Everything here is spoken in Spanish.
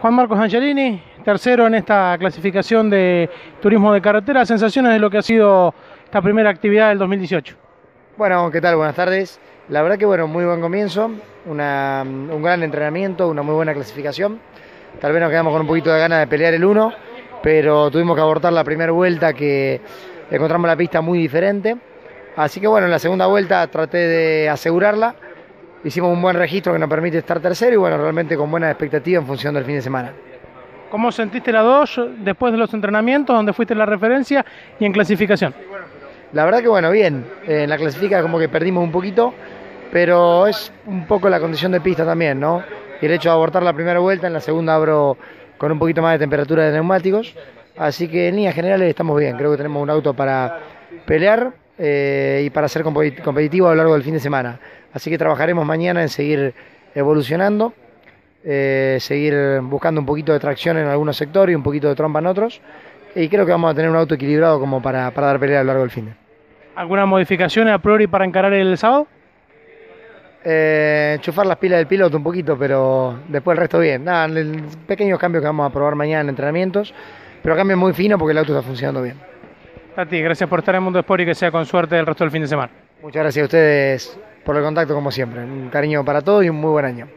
Juan Marcos Angelini, tercero en esta clasificación de turismo de carretera. Sensaciones de lo que ha sido esta primera actividad del 2018. Bueno, ¿qué tal? Buenas tardes. La verdad que bueno, muy buen comienzo, un gran entrenamiento, una muy buena clasificación. Tal vez nos quedamos con un poquito de ganas de pelear el 1, pero tuvimos que abortar la primera vuelta que encontramos la pista muy diferente. Así que bueno, en la segunda vuelta traté de asegurarla hicimos un buen registro que nos permite estar tercero y bueno, realmente con buena expectativa en función del fin de semana. ¿Cómo sentiste la 2 después de los entrenamientos, donde fuiste la referencia y en clasificación? La verdad que bueno, bien, eh, en la clasificación como que perdimos un poquito, pero es un poco la condición de pista también, ¿no? Y el hecho de abortar la primera vuelta, en la segunda abro con un poquito más de temperatura de neumáticos, así que en líneas generales estamos bien, creo que tenemos un auto para pelear eh, y para ser competitivo a lo largo del fin de semana. Así que trabajaremos mañana en seguir evolucionando, eh, seguir buscando un poquito de tracción en algunos sectores y un poquito de trompa en otros. Y creo que vamos a tener un auto equilibrado como para, dar pelea a lo largo del fin de. ¿Alguna modificación a priori para encarar el sábado? Eh, chufar las pilas del piloto un poquito, pero después el resto bien. Nada, pequeños cambios que vamos a probar mañana en entrenamientos, pero cambios muy finos porque el auto está funcionando bien. Tati, gracias por estar en Mundo Sport y que sea con suerte el resto del fin de semana. Muchas gracias a ustedes por el contacto como siempre. Un cariño para todos y un muy buen año.